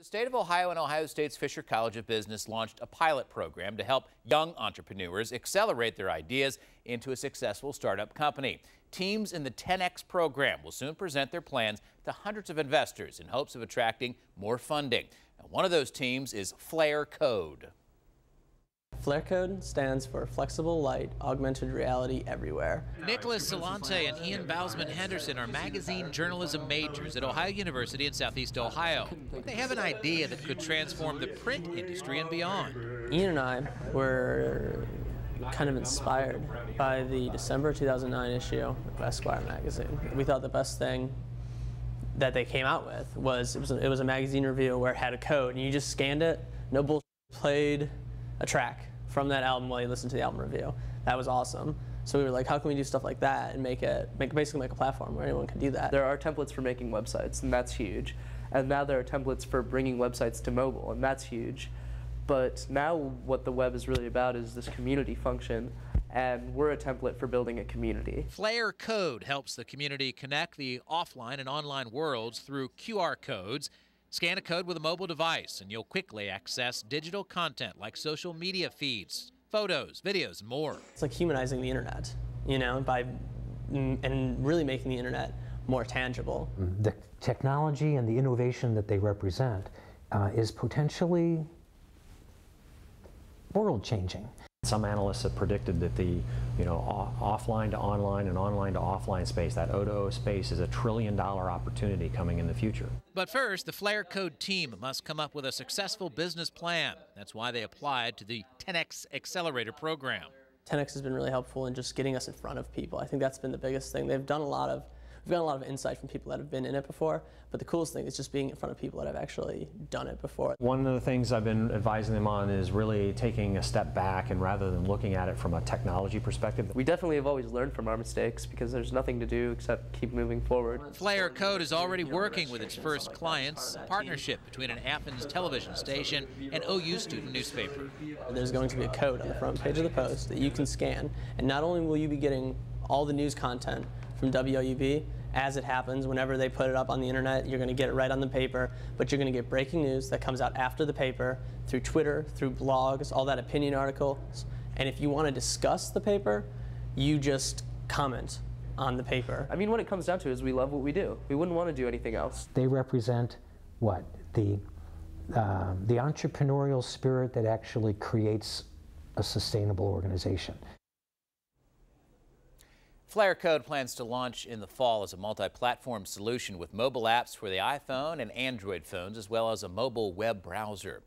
The state of Ohio and Ohio State's Fisher College of Business launched a pilot program to help young entrepreneurs accelerate their ideas into a successful startup company. Teams in the 10X program will soon present their plans to hundreds of investors in hopes of attracting more funding. Now, one of those teams is Flare Code. Flare Code stands for Flexible Light Augmented Reality Everywhere. Nicholas Salante and Ian Bousman Henderson are magazine journalism majors at Ohio University in Southeast Ohio. They have an idea that could transform the print industry and beyond. Ian and I were kind of inspired by the December 2009 issue of Esquire magazine. We thought the best thing that they came out with was it was a, it was a magazine review where it had a code and you just scanned it, no bullshit, played a track from that album while you listen to the album review. That was awesome. So we were like, how can we do stuff like that and make it, make basically make a platform where anyone can do that. There are templates for making websites, and that's huge. And now there are templates for bringing websites to mobile, and that's huge. But now what the web is really about is this community function, and we're a template for building a community. Flare Code helps the community connect the offline and online worlds through QR codes Scan a code with a mobile device and you'll quickly access digital content like social media feeds, photos, videos, and more. It's like humanizing the internet, you know, by and really making the internet more tangible. The technology and the innovation that they represent uh, is potentially world changing. Some analysts have predicted that the you know offline to online and online to offline space, that O2O space, is a trillion dollar opportunity coming in the future. But first, the Flare Code team must come up with a successful business plan. That's why they applied to the 10X Accelerator program. 10X has been really helpful in just getting us in front of people. I think that's been the biggest thing. They've done a lot of we've gotten a lot of insight from people that have been in it before, but the coolest thing is just being in front of people that have actually done it before. One of the things I've been advising them on is really taking a step back and rather than looking at it from a technology perspective. We definitely have always learned from our mistakes because there's nothing to do except keep moving forward. Flare Code is already working with its first clients, a partnership between an Athens television station and OU student newspaper. There's going to be a code on the front page of the post that you can scan, and not only will you be getting all the news content from WOUB, as it happens, whenever they put it up on the internet, you're going to get it right on the paper, but you're going to get breaking news that comes out after the paper through Twitter, through blogs, all that opinion articles. And if you want to discuss the paper, you just comment on the paper. I mean, what it comes down to is we love what we do. We wouldn't want to do anything else. They represent what? The, uh, the entrepreneurial spirit that actually creates a sustainable organization. Flare Code plans to launch in the fall as a multi-platform solution with mobile apps for the iPhone and Android phones, as well as a mobile web browser.